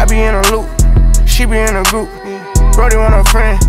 I be in a loop, she be in a group. Brody want a friend,